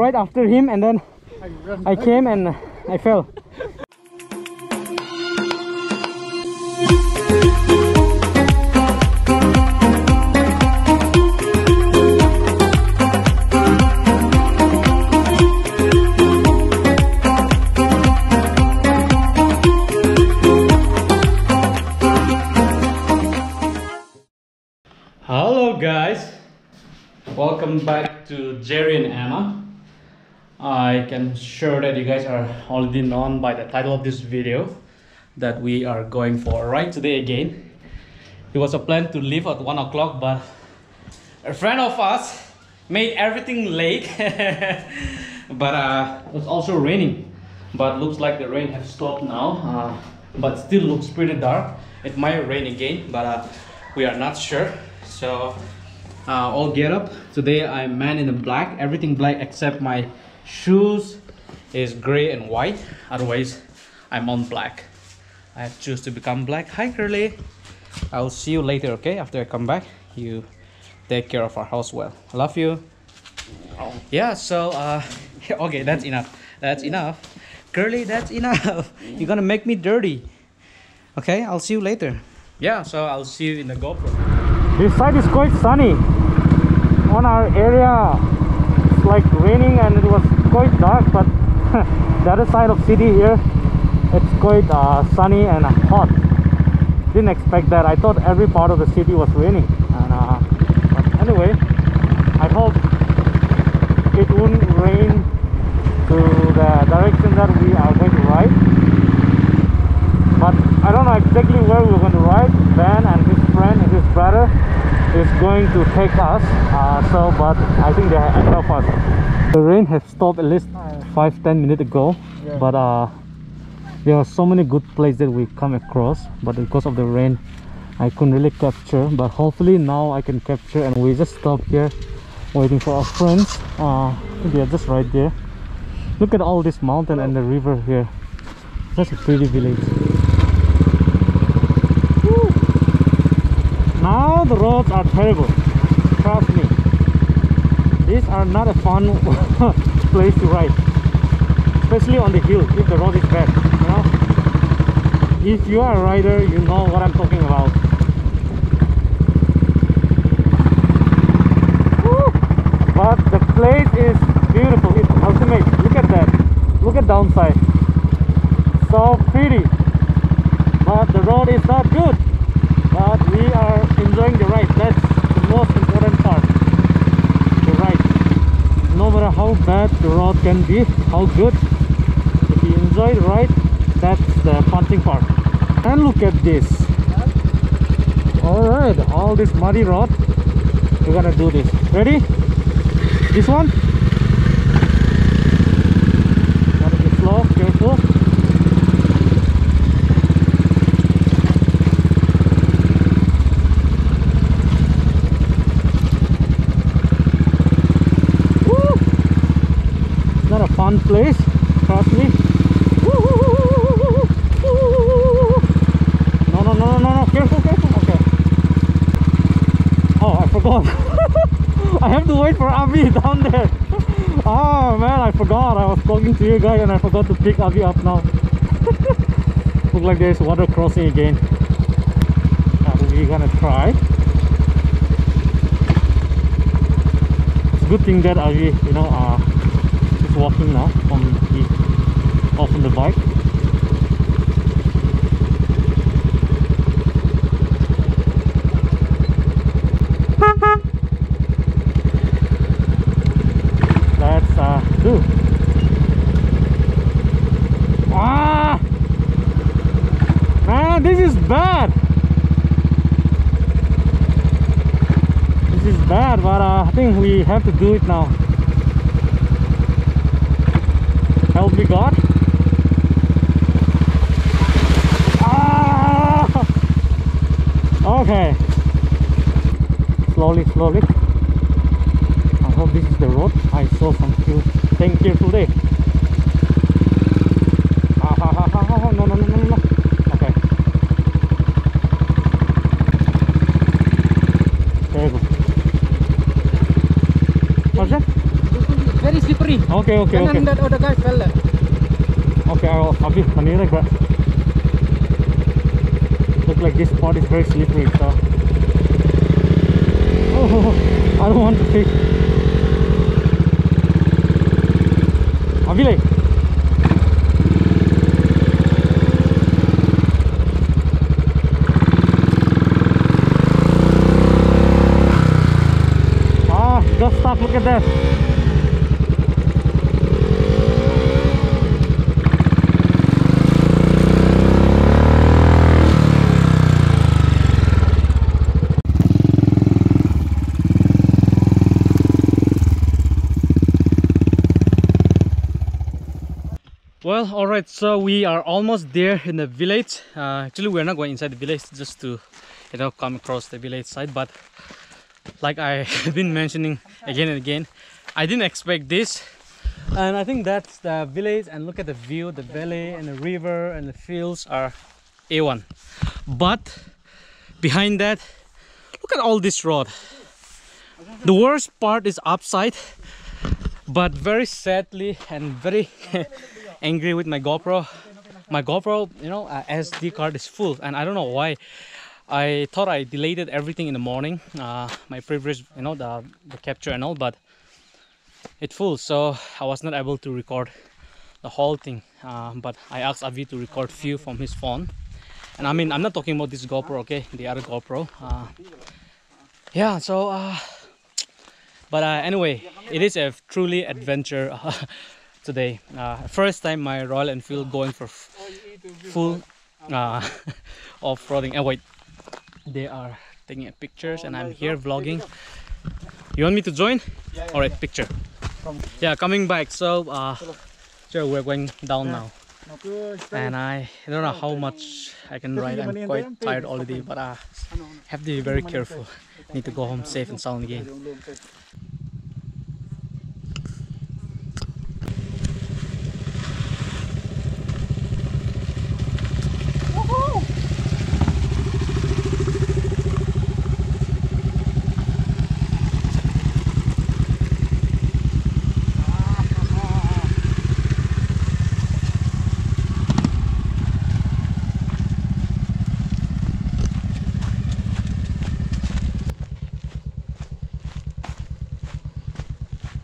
right after him and then I came and I fell. Hello guys, welcome back to Jerry and Emma. I can sure that you guys are already known by the title of this video that we are going for a ride today again. It was a plan to leave at one o'clock, but a friend of us made everything late. but uh, it was also raining. But looks like the rain has stopped now. Uh, but still looks pretty dark. It might rain again, but uh, we are not sure. So uh, all get up. Today I'm man in the black, everything black except my shoes is gray and white. Otherwise, I'm on black. I have choose to become black. Hi Curly. I'll see you later, okay? After I come back, you take care of our house well. I love you. Yeah, so uh okay, that's enough. That's enough. Curly, that's enough. You're gonna make me dirty. Okay, I'll see you later. Yeah, so I'll see you in the GoPro. This side is quite sunny. On our area, it's like raining and it was quite dark, but the other side of city here, it's quite uh, sunny and hot. Didn't expect that. I thought every part of the city was raining. And uh, but anyway, I hope it won't rain to the direction that we are going to ride. But I don't know exactly where we're going to ride. Ben and his friend and his brother is going to take us. Uh, so, but I think they of us. The rain has stopped at least five ten minutes ago. Yeah. But uh, there are so many good places that we come across. But because of the rain, I couldn't really capture. But hopefully now I can capture. And we just stop here, waiting for our friends. Uh, they are just right there. Look at all this mountain and the river here. Such a pretty village. Woo. Now the roads are terrible. Trust me. These are not a fun place to ride. Especially on the hill if the road is bad. You know? If you are a rider, you know what I'm talking about. Woo. But the place is beautiful. It's ultimate. Look at that. Look at downside. So pretty. But the road is not good. We are enjoying the ride. That's the most important part. The ride. No matter how bad the road can be, how good, if you enjoy the ride, that's the punching part. And look at this. Alright, all this muddy road. We're gonna do this. Ready? This one? Gotta be slow, careful. Woo! It's not a fun place, trust me. No, no, no, no, no, no, careful, careful. Okay. Oh, I forgot. I have to wait for Avi down there. Oh man, I forgot. I was talking to you guys and I forgot to pick Avi up now. Look like there's water crossing again. We're gonna try. It's a good thing that Avi, you know, uh, is walking now from the off on the bike. Let's uh, do. Ah! Man, this is bad. This is bad, but uh, I think we have to do it now. Help me, God. Ah! Okay. Slowly, slowly. I hope this is the road. I saw some few things here today. Ah, ha, ha, ha, ha, ha. No, no, no, no, no, no. Okay. There you go. What's that? very slippery. Okay, okay, and okay. then that other guy fell. Okay, I'll, I'll be manila, but look like this spot is very slippery, so. Oh, I don't want to fish. Avile. Ah, just stuck, look at that. Well, all right. So we are almost there in the village. Uh, actually, we're not going inside the village just to, you know, come across the village side. But like I have been mentioning again and again, I didn't expect this. And I think that's the village. And look at the view, the valley and the river and the fields are A1. But behind that, look at all this road. The worst part is upside, but very sadly and very angry with my GoPro. My GoPro, you know, uh, SD card is full, and I don't know why. I thought I deleted everything in the morning, uh, my previous, you know, the, the capture and all, but it full, so I was not able to record the whole thing. Uh, but I asked Avi to record few from his phone, and I mean, I'm not talking about this GoPro, okay, the other GoPro. Uh, yeah, so. Uh, but uh, anyway it is a truly adventure today. Uh, first time my Royal Enfield going for full uh, off-roading. Oh wait they are taking pictures and I'm here vlogging. You want me to join? All right picture. Yeah coming back. So uh we're going down now. And I don't know how much I can ride. I'm quite tired already but uh have to be very careful. need to go home safe and sound again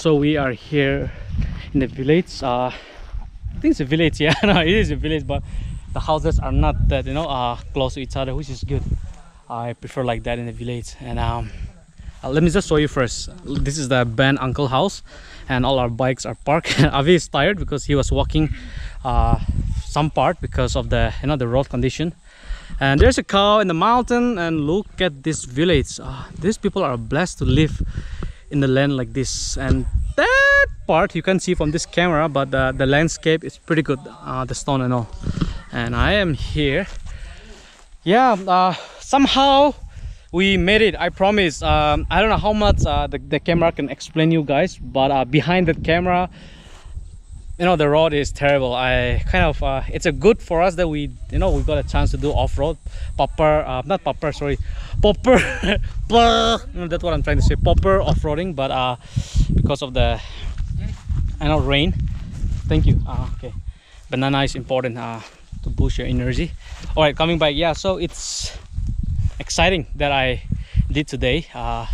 so we are here in the village. Uh i think it's a village yeah. No it is a village but the houses are not that you know uh close to each other which is good. I prefer like that in the village. And um uh, let me just show you first. This is the ben uncle house and all our bikes are parked. Avi is tired because he was walking uh some part because of the you know the road condition. And there's a cow in the mountain and look at this village. Uh, these people are blessed to live in the land like this. And that part you can see from this camera but the, the landscape is pretty good uh, the stone and all. And I am here. Yeah uh, somehow we made it I promise. Um, I don't know how much uh, the, the camera can explain you guys but uh, behind that camera you know the road is terrible. I kind of uh, it's a good for us that we you know we got a chance to do off-road. Popper uh, not popper sorry popper. That's what I'm trying to say popper off-roading but uh because of the I know rain. Thank you. Uh, okay. Banana is important uh, to boost your energy. All right coming back. Yeah so it's exciting that I did today. Uh,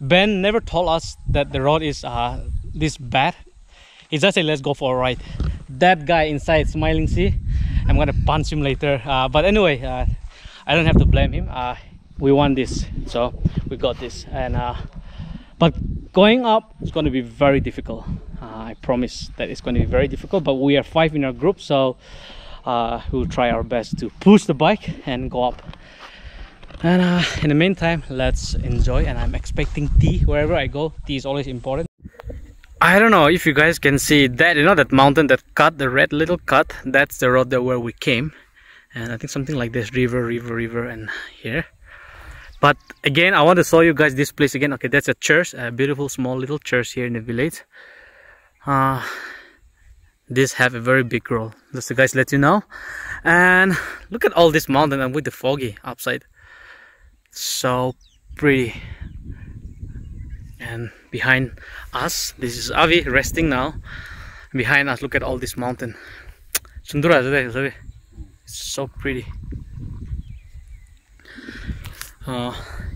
Ben never told us that the road is uh, this bad he just said let's go for a ride. That guy inside smiling see i'm gonna punch him later. Uh, but anyway uh, i don't have to blame him. Uh, we won this so we got this. And uh, but going up is going to be very difficult. Uh, i promise that it's going to be very difficult but we are five in our group so uh, we'll try our best to push the bike and go up. And in the meantime let's enjoy and i'm expecting tea wherever i go. Tea is always important I don't know if you guys can see that you know that mountain that cut the red little cut? That's the road that where we came. And I think something like this river river river and here. But again I want to show you guys this place again. Okay that's a church a beautiful small little church here in the village. Uh, this have a very big role just to guys let you know. And look at all this mountain and with the foggy upside so pretty and behind us this is Avi resting now. Behind us look at all this mountain. It's so pretty. Uh,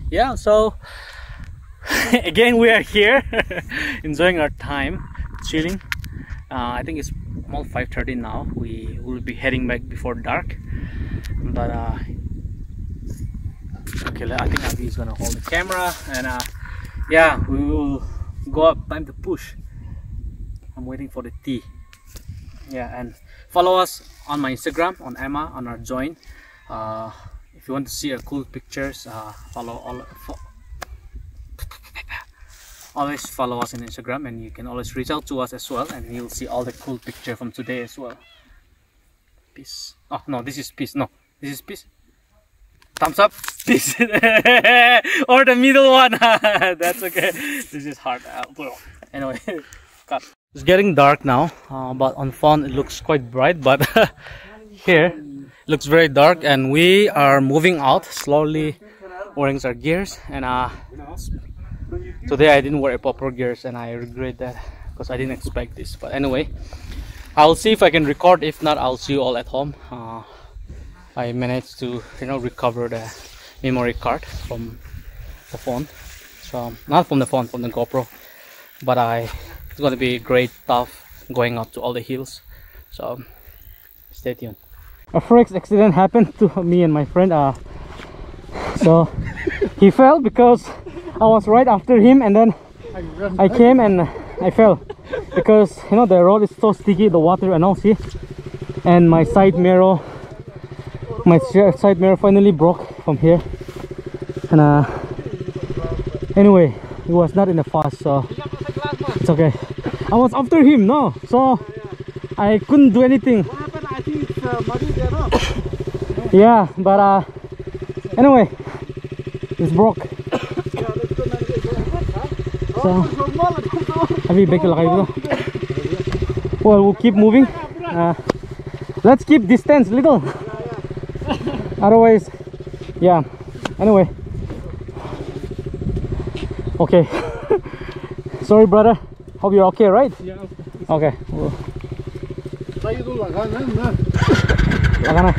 yeah so again we are here enjoying our time chilling. Uh, I think it's almost 5.30 now. We will be heading back before dark. But uh, okay I think Avi is gonna hold the camera and uh, yeah we will go up time to push. I'm waiting for the tea yeah and follow us on my Instagram on Emma on our joint uh, if you want to see our cool pictures uh, follow all fo always follow us on Instagram and you can always reach out to us as well and you'll see all the cool picture from today as well. Peace. Oh no this is peace. No this is peace thumbs up. Peace or the middle one. That's okay. This is hard. Uh, anyway cut. It's getting dark now uh, but on phone it looks quite bright but here looks very dark and we are moving out slowly wearing our gears and uh today i didn't wear a proper gears and i regret that because i didn't expect this but anyway i'll see if i can record. If not i'll see you all at home. Uh, i managed to you know recover the memory card from the phone. So not from the phone from the gopro. But i it's to be great tough going up to all the hills. So stay tuned. A freak accident happened to me and my friend uh so he fell because I was right after him and then I came and I fell because you know the road is so sticky the water and all see? And my side mirror my side mirror finally broke from here. And uh anyway it was not in the fast so it's okay. I was after him no? So I couldn't do anything. Yeah but uh anyway it's broke. So abi big kayo well we'll keep moving. Uh, let's keep distance little otherwise yeah. Anyway. Okay. Sorry brother. Hope you're okay right? Yeah okay. Well, tayo laganan na Laka na.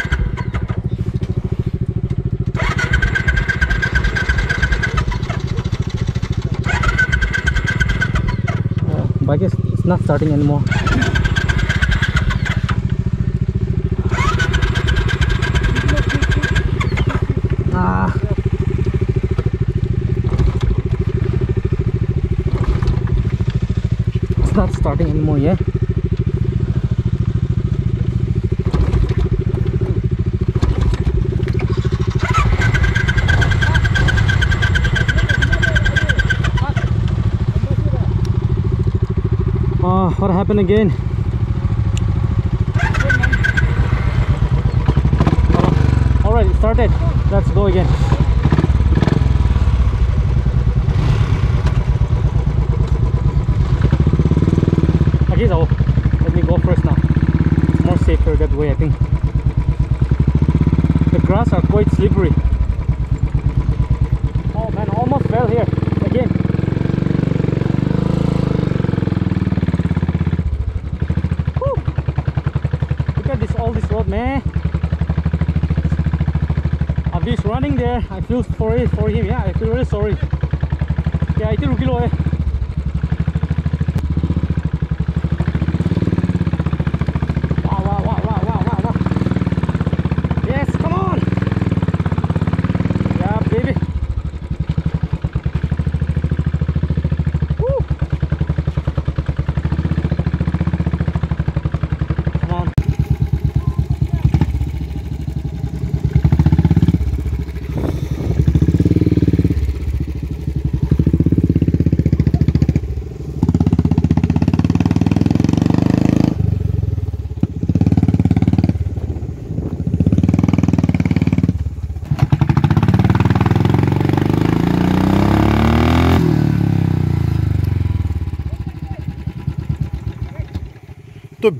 Uh, bike is it's not starting anymore. Not starting anymore, yeah? Oh, what happened again? Oh, Alright, it started. Let's go again. Let me go first now. It's more safer that way, I think. The grass are quite slippery. Oh man, almost fell here again. Woo! Look at this all this road man. Avi's running there. I feel sorry for him. Yeah, I feel really sorry. Yeah, itu rugi loh eh. Wow, wow, wow, wow, wow, wow, wow. Yes, come on. Yeah, baby. Woo. Come on.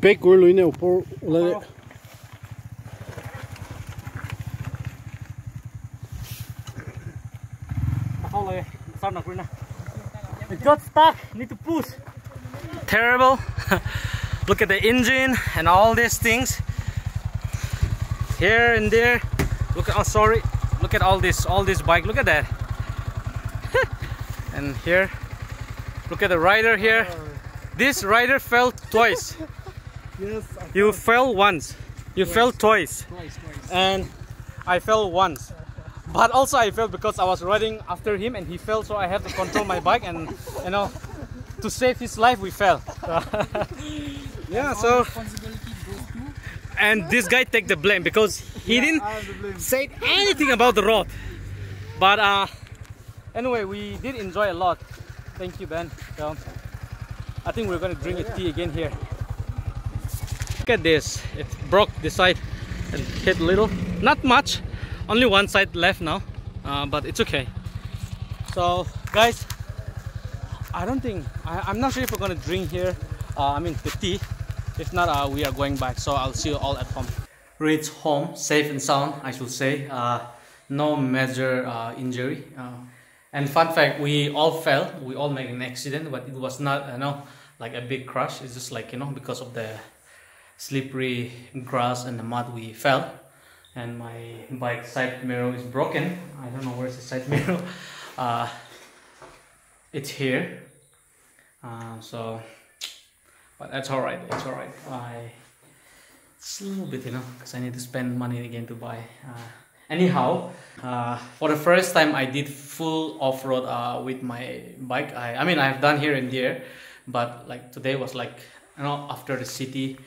Bek we're opor olay. Poor, let it. It got stuck. Need to push. Terrible. Look at the engine and all these things. Here and there. Look. At, oh, sorry. Look at all this. All this bike. Look at that. and here. Look at the rider here. This rider fell twice. Yes. You fell once. You fell twice. Twice, twice. And I fell once. But also I fell because I was riding after him and he fell so I have to control my bike and you know to save his life we fell. yeah, so and this guy take the blame because he didn't I the blame. say anything about the road. But uh anyway we did enjoy a lot. Thank you Ben. So, I think we're gonna drink a tea again here. Look at this. It broke the side and hit little. Not much. Only one side left now. Uh, but it's okay. So guys, I don't think I, I'm not sure if we're gonna drink here. Uh, I mean the tea. If not, uh, we are going back. So I'll see you all at home. Reach home safe and sound, I should say. Uh, no major uh, injury. Uh, and fun fact, we all fell. We all made an accident, but it was not, you know, like a big crash. It's just like you know because of the slippery grass and the mud we fell. And my bike side mirror is broken. I don't know where's the side mirror. Uh, it's here. Uh, so, but that's all right. It's all right. I it's a little bit, you know, because I need to spend money again to buy. Uh, anyhow, uh, for the first time, I did full off road uh, with my bike. I, I mean, I've done here and there, but like today was like, you know, after the city,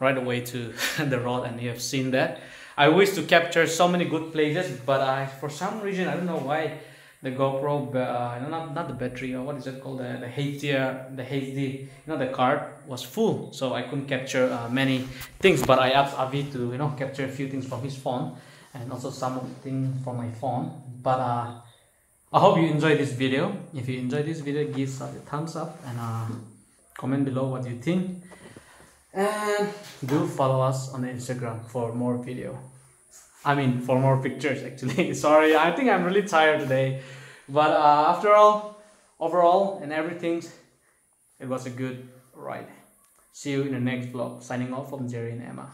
right away to the road, and you have seen that. I wish to capture so many good places, but I, for some reason, I don't know why the GoPro, uh, not not the battery, or what is it called, the the HD, the HD, you know, the card was full, so I couldn't capture uh, many things. But I asked Avi to, you know, capture a few things from his phone, and also some of the things from my phone. But uh, I hope you enjoyed this video. If you enjoyed this video, give a thumbs up and uh, comment below what you think. And do follow us on Instagram for more video. I mean, for more pictures actually. Sorry, I think I'm really tired today. But uh, after all, overall and everything, it was a good ride. See you in the next vlog. Signing off from Jerry and Emma.